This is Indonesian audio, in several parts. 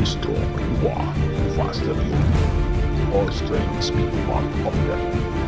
histoire, loi, vaste avion. All strains speak one of them.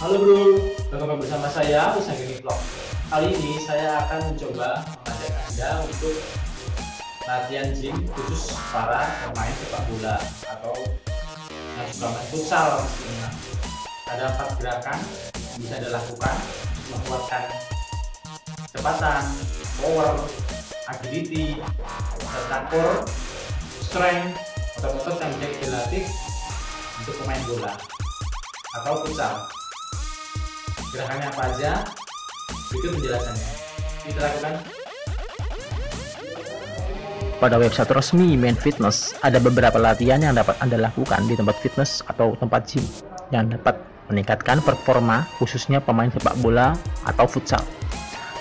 Halo bro, bergabung bersama saya Wisang Gaming Vlog. Kali ini saya akan mencoba mengajak Anda untuk latihan gym khusus para pemain sepak bola atau yang suka main futsal pastinya. Ada empat gerakan yang bisa Anda lakukan untuk menguatkan kecepatan, power, agility, serta core, strength, otot-otot yang bisa dilatih untuk pemain bola atau futsal gerakannya apa aja? Berikut penjelasannya. Kita lakukan. Pada website resmi Main Fitness, ada beberapa latihan yang dapat Anda lakukan di tempat fitness atau tempat gym yang dapat meningkatkan performa khususnya pemain sepak bola atau futsal.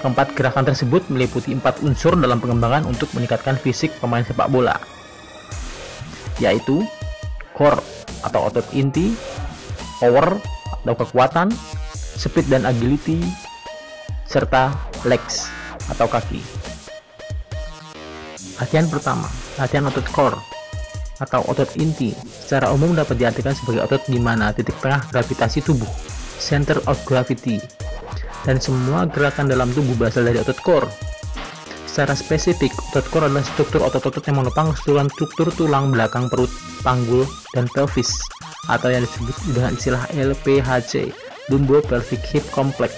Keempat gerakan tersebut meliputi empat unsur dalam pengembangan untuk meningkatkan fisik pemain sepak bola, yaitu core atau otot inti, power atau kekuatan, speed dan agility, serta legs atau kaki. Latihan pertama, latihan otot core atau otot inti secara umum dapat diartikan sebagai otot di mana titik tengah gravitasi tubuh, center of gravity, dan semua gerakan dalam tubuh berasal dari otot core. Secara spesifik, otot core adalah struktur otot-otot yang menopang keseluruhan struktur tulang belakang perut, panggul, dan pelvis, atau yang disebut dengan istilah LPHC, Lumbo Pelvic Hip Complex.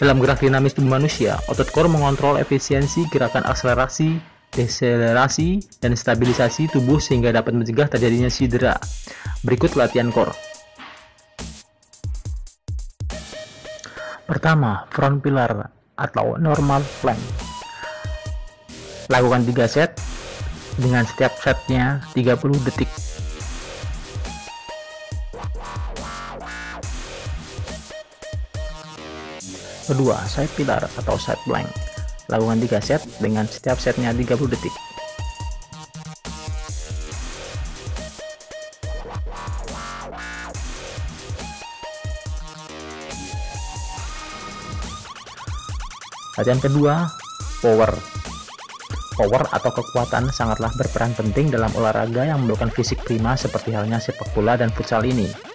Dalam gerak dinamis tubuh manusia, otot core mengontrol efisiensi gerakan akselerasi, deselerasi, dan stabilisasi tubuh sehingga dapat mencegah terjadinya cedera. Berikut latihan core. Pertama, front pillar atau normal plank. Lakukan 3 set dengan setiap setnya 30 detik. Kedua, side pillar atau side plank. Lakukan 3 set dengan setiap setnya 30 detik. Latihan kedua, power. Power atau kekuatan sangatlah berperan penting dalam olahraga yang memerlukan fisik prima seperti halnya sepak bola dan futsal ini.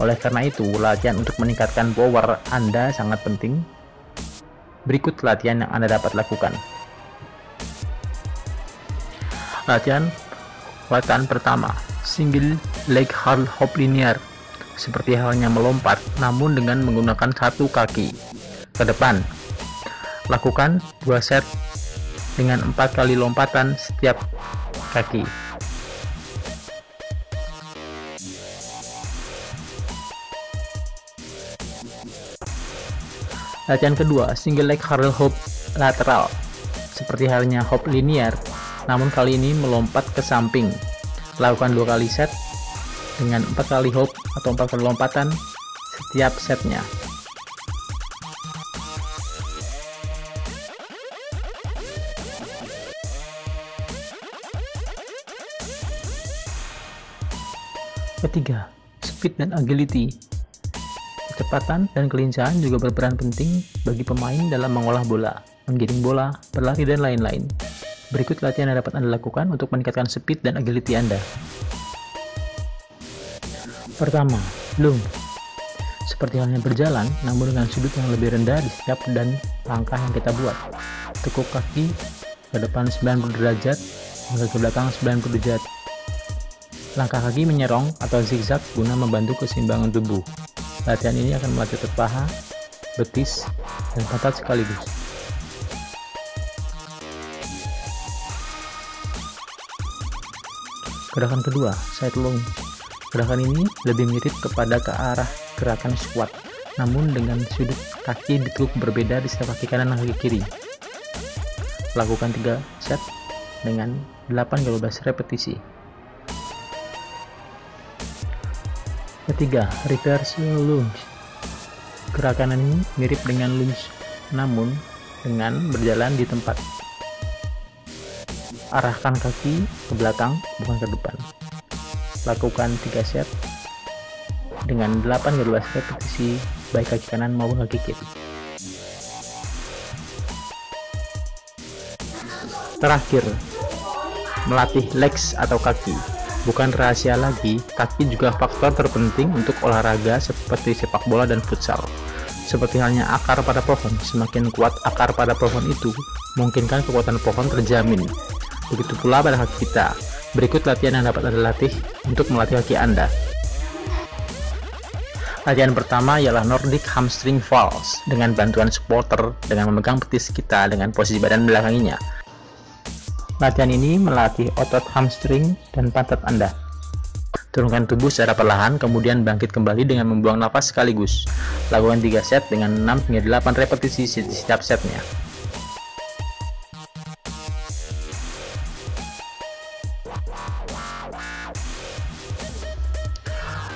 Oleh karena itu, latihan untuk meningkatkan power Anda sangat penting. Berikut latihan yang Anda dapat lakukan. Latihan latihan pertama, single leg hard hop linear. Seperti halnya melompat, namun dengan menggunakan satu kaki ke depan. Lakukan 2 set dengan empat kali lompatan setiap kaki. Latihan kedua, single leg hurdle hop lateral. Seperti halnya hop linear, namun kali ini melompat ke samping. Lakukan dua kali set dengan empat kali hop atau empat kali lompatan setiap setnya. Ketiga, speed dan agility. Kecepatan dan kelincahan juga berperan penting bagi pemain dalam mengolah bola, menggiring bola, berlari, dan lain-lain. Berikut latihan yang dapat Anda lakukan untuk meningkatkan speed dan agility Anda. Pertama, lunge. Seperti halnya berjalan, namun dengan sudut yang lebih rendah di setiap dan langkah yang kita buat. Tekuk kaki ke depan 90 derajat, hingga ke belakang 90 derajat. Langkah kaki menyerong atau zigzag guna membantu keseimbangan tubuh. Latihan ini akan melatih paha, betis, dan pantat sekaligus. Gerakan kedua, side lunge. Gerakan ini lebih mirip kepada ke arah gerakan squat, namun dengan sudut kaki ditekuk berbeda di setiap kaki kanan dan kaki kiri. Lakukan 3 set dengan 8-12 repetisi. Ketiga, reverse lunge. Gerakan ini mirip dengan lunge, namun dengan berjalan di tempat. Arahkan kaki ke belakang, bukan ke depan. Lakukan 3 set dengan 8 ke 12 repetisi baik kaki kanan maupun kaki kiri. Terakhir, melatih legs atau kaki. Bukan rahasia lagi, kaki juga faktor terpenting untuk olahraga seperti sepak bola dan futsal. Seperti halnya akar pada pohon, semakin kuat akar pada pohon itu, mungkinkan kekuatan pohon terjamin. Begitu pula pada kaki kita. Berikut latihan yang dapat Anda latih untuk melatih kaki Anda. Latihan pertama ialah Nordic Hamstring Falls dengan bantuan supporter dengan memegang petis kita dengan posisi badan belakanginya. Latihan ini melatih otot hamstring dan pantat Anda. Turunkan tubuh secara perlahan, kemudian bangkit kembali dengan membuang nafas sekaligus. Lakukan 3 set dengan 6 hingga 8 repetisi setiap setnya.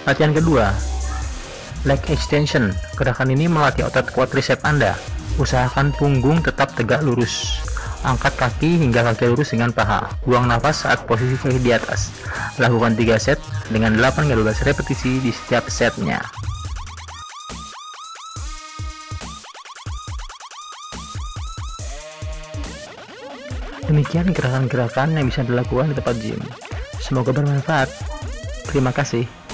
Latihan kedua, leg extension. Gerakan ini melatih otot quadricep Anda. Usahakan punggung tetap tegak lurus. Angkat kaki hingga kaki lurus dengan paha. Buang nafas saat posisi kaki di atas. Lakukan 3 set dengan 8 hingga 12 repetisi di setiap setnya. Demikian gerakan-gerakan yang bisa dilakukan di tempat gym. Semoga bermanfaat. Terima kasih.